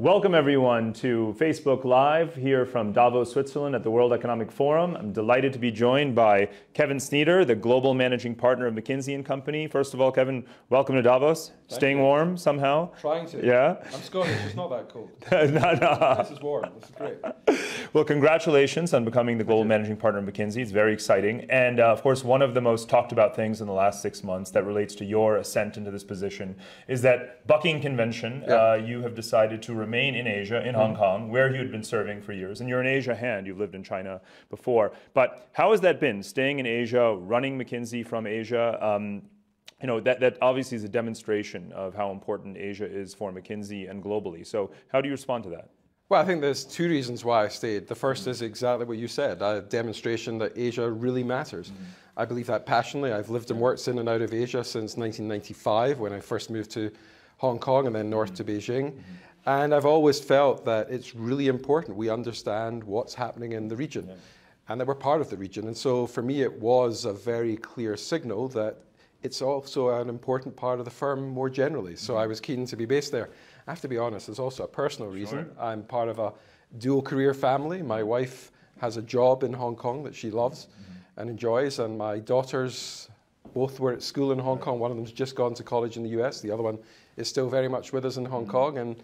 Welcome, everyone, to Facebook Live here from Davos, Switzerland at the World Economic Forum. I'm delighted to be joined by Kevin Sneader, the global managing partner of McKinsey and Company. First of all, Kevin, welcome to Davos. Thank Staying you. warm somehow? Trying to. Yeah? I'm Scottish, it's not that cold. no, no. This is warm, this is great. Well, congratulations on becoming the global managing partner of McKinsey. It's very exciting. And uh, of course, one of the most talked about things in the last six months that relates to your ascent into this position is that Bucking Convention, Yeah. uh, you have decided to remain in Asia, in Hong Kong, where you had been serving for years. And you're an Asia hand, you've lived in China before. But how has that been, staying in Asia, running McKinsey from Asia? Um, you know, that, that obviously is a demonstration of how important Asia is for McKinsey and globally. So, how do you respond to that? Well, I think there's two reasons why I stayed. The first is exactly what you said a demonstration that Asia really matters. I believe that passionately. I've lived and worked in and out of Asia since 1995 when I first moved to Hong Kong and then north to mm-hmm. Beijing. Mm-hmm. And I've always felt that it's really important we understand what's happening in the region and that we're part of the region. And so for me, it was a very clear signal that it's also an important part of the firm more generally. So mm-hmm. I was keen to be based there. I have to be honest, there's also a personal reason. I'm part of a dual career family. My wife has a job in Hong Kong that she loves and enjoys, and my daughters both were at school in Hong Kong. One of them's just gone to college in the US, the other one is still very much with us in Hong mm-hmm. Kong. And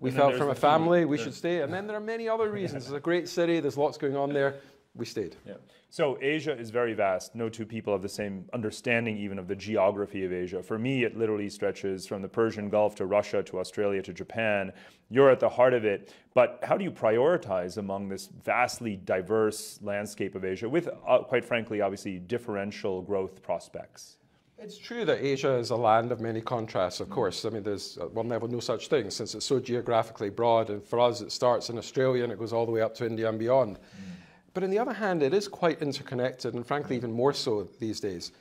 we And felt from a food. family we should stay. And then there are many other reasons. It's a great city, there's lots going on there. We stayed. Yeah. So Asia is very vast. No two people have the same understanding even of the geography of Asia. For me, it literally stretches from the Persian Gulf to Russia to Australia to Japan. You're at the heart of it. But how do you prioritize among this vastly diverse landscape of Asia with, uh, quite frankly, obviously differential growth prospects? It's true that Asia is a land of many contrasts, of mm-hmm. course. I mean, there's at one level no such thing since it's so geographically broad. And for us, it starts in Australia and it goes all the way up to India and beyond. Mm-hmm. But on the other hand, it is quite interconnected and frankly, even more so these days.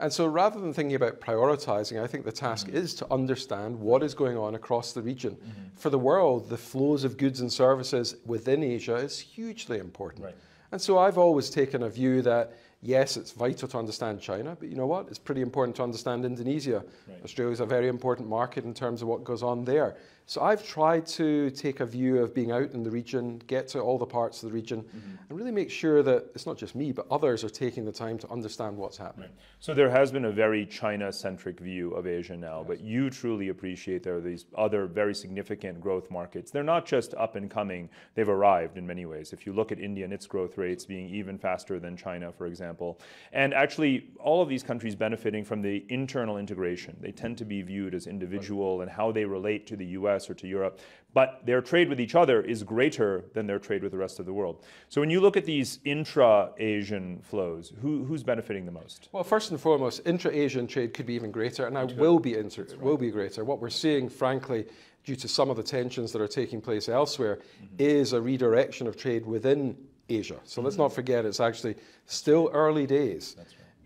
And so rather than thinking about prioritizing, I think the task is to understand what is going on across the region. Mm-hmm. For the world, the flows of goods and services within Asia is hugely important. Right. And so I've always taken a view that yes, it's vital to understand China, but you know what? It's pretty important to understand Indonesia. Right. Australia is a very important market in terms of what goes on there. So I've tried to take a view of being out in the region, get to all the parts of the region, mm-hmm. and really make sure that it's not just me, but others are taking the time to understand what's happening. So there has been a very China-centric view of Asia now, but you truly appreciate there are these other very significant growth markets. They're not just up and coming; they've arrived in many ways. If you look at India and its growth rates being even faster than China, for example, and actually all of these countries benefiting from the internal integration. They tend to be viewed as individual and how they relate to the U.S. or to Europe, but their trade with each other is greater than their trade with the rest of the world. So when you look at these intra-Asian flows, who, who's benefiting the most? Well, first and foremost, intra-Asian trade could be even greater, and I will be inter- will be greater. What we're seeing, frankly, due to some of the tensions that are taking place elsewhere, mm-hmm. is a redirection of trade within Asia. So let's mm-hmm. not forget, it's actually still early days.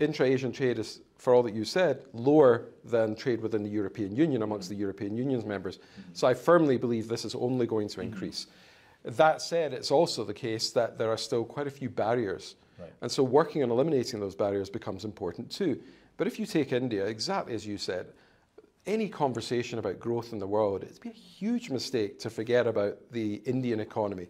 Intra-Asian trade is, for all that you said, lower than trade within the European Union amongst the European Union's members. So I firmly believe this is only going to mm-hmm. increase. That said, it's also the case that there are still quite a few barriers. Right. And so working on eliminating those barriers becomes important too. But if you take India, exactly as you said, any conversation about growth in the world, it's been a huge mistake to forget about the Indian economy.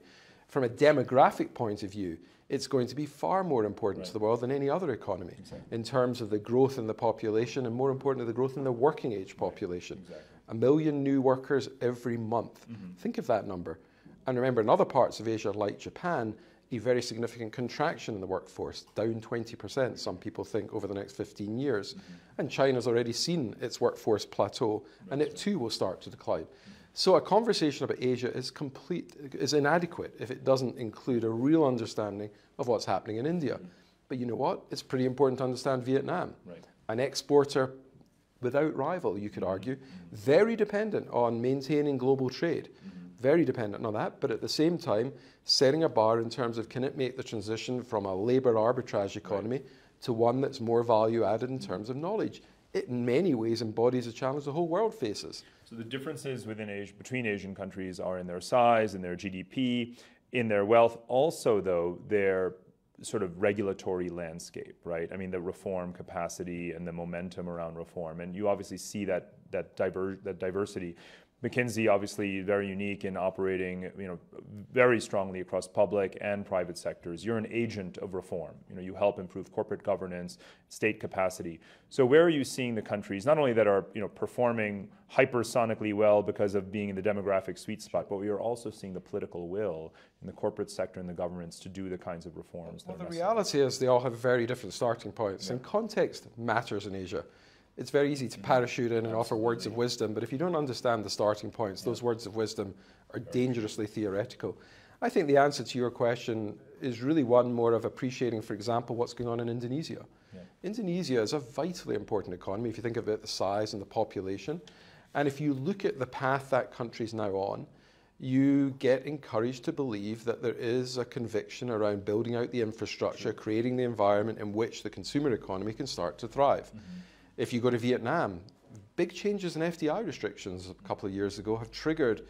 From a demographic point of view, it's going to be far more important to the world than any other economy in terms of the growth in the population and more importantly, the growth in the working age population. A million new workers every month. Mm-hmm. Think of that number. And remember, in other parts of Asia, like Japan, a very significant contraction in the workforce, down 20%, some people think, over the next 15 years. Mm-hmm. And China's already seen its workforce plateau, and it too will start to decline. Mm-hmm. So a conversation about Asia is complete, is inadequate if it doesn't include a real understanding of what's happening in India. But you know what? It's pretty important to understand Vietnam, Right. an exporter without rival, you could argue, very dependent on maintaining global trade, very dependent on that, but at the same time, setting a bar in terms of can it make the transition from a labour arbitrage economy to one that's more value added in terms of knowledge. It in many ways embodies a challenge the whole world faces. So the differences within Asia, between Asian countries are in their size, in their GDP, in their wealth. Also, though, their sort of regulatory landscape, right? I mean, the reform capacity and the momentum around reform, and you obviously see that that diver- that diversity. McKinsey, obviously, very unique in operating, you know, very strongly across public and private sectors. You're an agent of reform. You know, you help improve corporate governance, state capacity. So, where are you seeing the countries not only that are, you know, performing hypersonically well because of being in the demographic sweet spot, but we are also seeing the political will in the corporate sector and the governments to do the kinds of reforms. Well, the reality is they all have very different starting points, yeah. and context matters in Asia it's very easy to parachute in and offer words of wisdom, but if you don't understand the starting points, those words of wisdom are dangerously theoretical. I think the answer to your question is really one more of appreciating, for example, what's going on in Indonesia. Yeah. Indonesia is a vitally important economy if you think about the size and the population. And if you look at the path that country is now on, you get encouraged to believe that there is a conviction around building out the infrastructure, sure. creating the environment in which the consumer economy can start to thrive. Mm-hmm. If you go to Vietnam, big changes in FDI restrictions a couple of years ago have triggered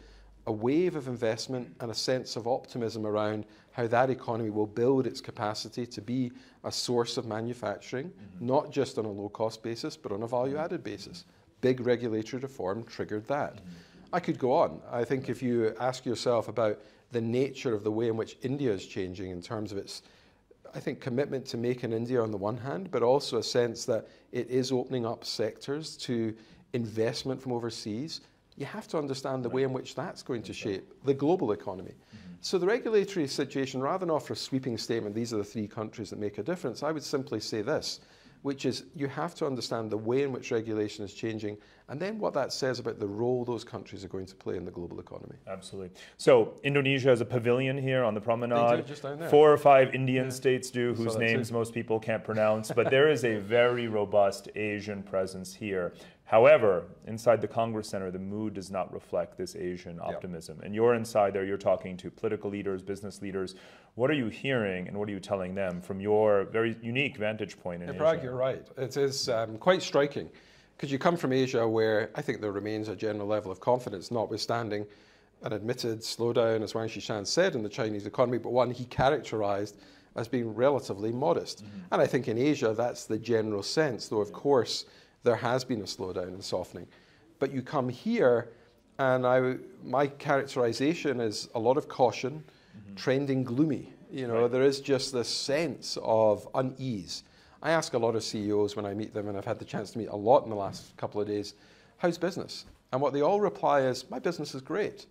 a wave of investment and a sense of optimism around how that economy will build its capacity to be a source of manufacturing, mm-hmm. not just on a low cost basis, but on a value added basis. Big regulatory reform triggered that. Mm-hmm. I could go on. I think if you ask yourself about the nature of the way in which India is changing in terms of its I think, commitment to make in India on the one hand, but also a sense that it is opening up sectors to investment from overseas. You have to understand the way in which that's going to shape the global economy. Mm-hmm. So, the regulatory situation, rather than offer a sweeping statement, these are the three countries that make a difference, I would simply say this which is you have to understand the way in which regulation is changing and then what that says about the role those countries are going to play in the global economy. Absolutely. So Indonesia has a pavilion here on the promenade. Four or five Indian yeah. states do, whose names too. most people can't pronounce, but there is a very robust Asian presence here. However, inside the Congress Center, the mood does not reflect this Asian optimism. Yep. And you're inside there, you're talking to political leaders, business leaders. What are you hearing and what are you telling them from your very unique vantage point in yeah, Asia? You're right. It is um, quite striking because you come from Asia where I think there remains a general level of confidence, notwithstanding an admitted slowdown, as Wang Qishan said, in the Chinese economy, but one he characterized as being relatively modest. Mm-hmm. And I think in Asia, that's the general sense, though, of course, there has been a slowdown and softening. But you come here, and I, my characterization is a lot of caution, mm-hmm. trending gloomy. You know, right. there is just this sense of unease. I ask a lot of CEOs when I meet them, and I've had the chance to meet a lot in the last couple of days, how's business? And what they all reply is, my business is great,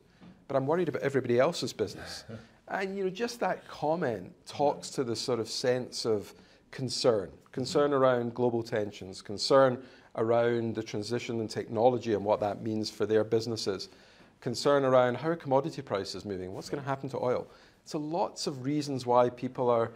but I'm worried about everybody else's business. and you know, just that comment talks to the sort of sense of concern, concern around global tensions, concern around the transition in technology and what that means for their businesses, concern around how are commodity prices moving, what's going to happen to oil. So lots of reasons why people are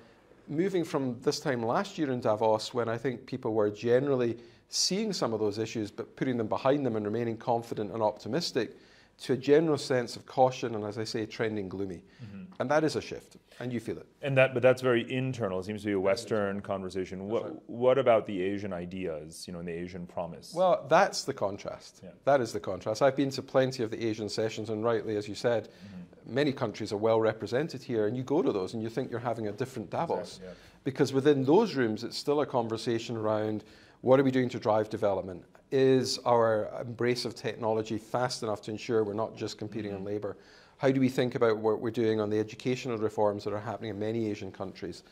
moving from this time last year in Davos, when I think people were generally seeing some of those issues but putting them behind them and remaining confident and optimistic, to a general sense of caution and, as I say, trending gloomy. Mm-hmm. And that is a shift, and you feel it. And that, but that's very internal. It seems to be a Western conversation. What, right. what about the Asian ideas, you know, and the Asian promise? Well, that's the contrast. Yeah. That is the contrast. I've been to plenty of the Asian sessions, and rightly, as you said, mm-hmm. Many countries are well represented here, and you go to those and you think you're having a different Davos. Exactly, yeah. Because within those rooms, it's still a conversation around what are we doing to drive development? Is our embrace of technology fast enough to ensure we're not just competing mm-hmm. on labour? How do we think about what we're doing on the educational reforms that are happening in many Asian countries?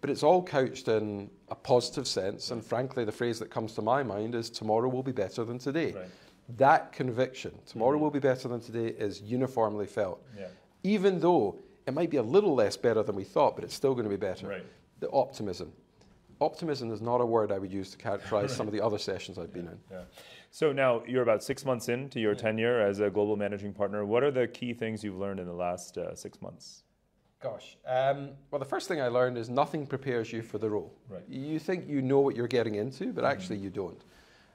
But it's all couched in a positive sense, and frankly, the phrase that comes to my mind is tomorrow will be better than today. Right. That conviction, tomorrow mm-hmm. will be better than today, is uniformly felt. Yeah. Even though it might be a little less better than we thought, but it's still going to be better. Right. The optimism, optimism is not a word I would use to characterize some of the other sessions I've been in. Yeah. So now you're about six months into your tenure as a global managing partner. What are the key things you've learned in the last uh, six months? Gosh, um, well, the first thing I learned is nothing prepares you for the role. Right. You think you know what you're getting into, but mm-hmm. actually you don't.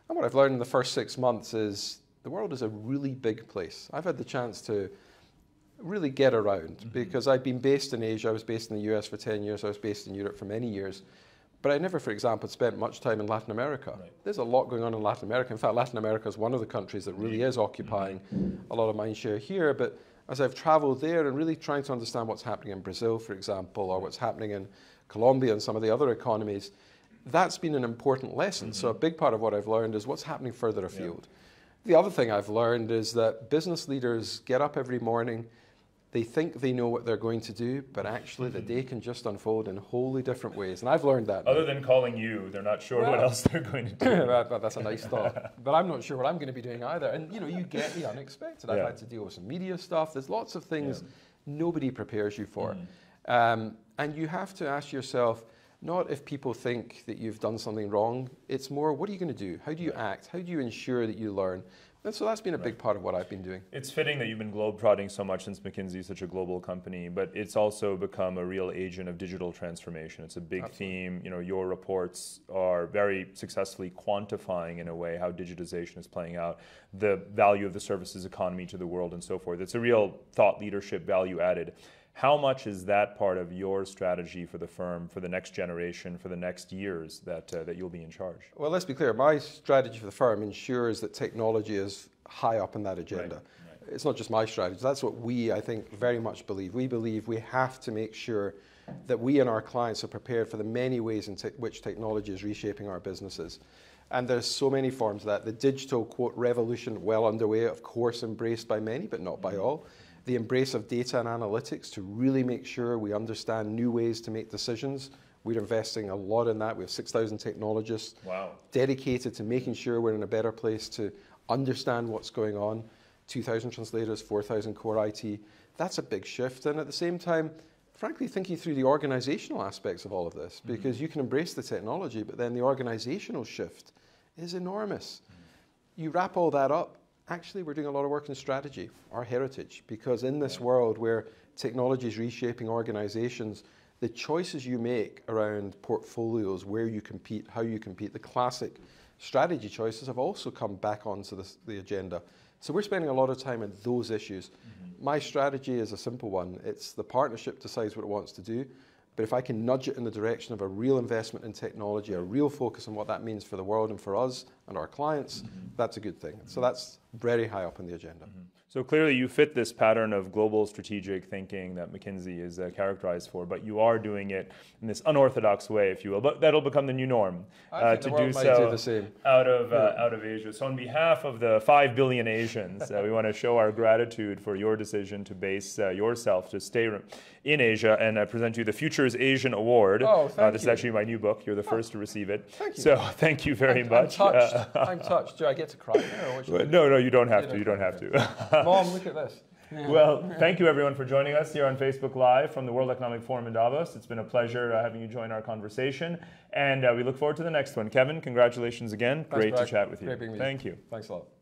And what I've learned in the first six months is the world is a really big place. I've had the chance to really get around mm-hmm. because I've been based in Asia, I was based in the US for 10 years, I was based in Europe for many years. But I never, for example, spent much time in Latin America. Right. There's a lot going on in Latin America. In fact, Latin America is one of the countries that really is occupying a lot of mind share here. But as I've traveled there and really trying to understand what's happening in Brazil, for example, or what's happening in Colombia and some of the other economies, that's been an important lesson. Mm-hmm. So a big part of what I've learned is what's happening further afield. Yeah. The other thing I've learned is that business leaders get up every morning, they think they know what they're going to do, but actually the day can just unfold in wholly different ways. And I've learned that. Other than calling you, they're not sure what else they're going to do. that, that- that's a nice thought. But I'm not sure what I'm going to be doing either. And you know, you get the unexpected. I've Yeah. had to deal with some media stuff. There's lots of things nobody prepares you for. Mm. Um, and you have to ask yourself, not if people think that you've done something wrong, it's more, what are you going to do? How do you act? How do you ensure that you learn? And so that's been a big part of what I've been doing. It's fitting that you've been globetrotting so much since McKinsey is such a global company, but it's also become a real agent of digital transformation. It's a big theme. You know, your reports are very successfully quantifying in a way how digitization is playing out, the value of the services economy to the world and so forth. It's a real thought leadership value added. How much is that part of your strategy for the firm for the next generation, for the next years that, uh, that you'll be in charge? Well, let's be clear. My strategy for the firm ensures that technology is high up in that agenda. It's not just my strategy. That's what we, I think, very much believe. We believe we have to make sure that we and our clients are prepared for the many ways in te- which technology is reshaping our businesses. And there's so many forms of that. The digital quote revolution, well underway, of course, embraced by many, but not by all. The embrace of data and analytics to really make sure we understand new ways to make decisions. We're investing a lot in that. We have 6,000 technologists Wow. dedicated to making sure we're in a better place to understand what's going on. 2,000 translators, 4,000 core IT. That's a big shift. And at the same time, frankly, thinking through the organizational aspects of all of this, mm-hmm. because you can embrace the technology, but then the organizational shift is enormous. Mm-hmm. You wrap all that up, actually, we're doing a lot of work in strategy, our heritage, because in this world where technology is reshaping organizations, the choices you make around portfolios, where you compete, how you compete, the classic strategy choices have also come back onto the, the agenda. So we're spending a lot of time on those issues. Mm-hmm. My strategy is a simple one. It's the partnership decides what it wants to do. But if I can nudge it in the direction of a real investment in technology, a real focus on what that means for the world and for us and our clients, that's a good thing. So that's very high up on the agenda. So clearly, you fit this pattern of global strategic thinking that McKinsey is uh, characterized for, but you are doing it in this unorthodox way, if you will. But that'll become the new norm uh, to do so do the same. out of uh, out of Asia. So, on behalf of the five billion Asians, uh, we want to show our gratitude for your decision to base uh, yourself to stay in Asia, and I present you the Futures Asian Award. Oh, Uh, thank this is actually my new book. You're the first to receive it. Thank you. So, thank you very I'm, much. I'm touched. Uh, I'm touched. Do I get to cry now? or what should I but do? no, no, you don't have You to. You don't have to. Mom, look at this. Well, thank you everyone for joining us here on Facebook Live from the World Economic Forum in Davos. It's been a pleasure uh, having you join our conversation, and uh, we look forward to the next one. Kevin, congratulations again. Thanks, Great to chat with you. Great being with you. Thank you. Thanks a lot.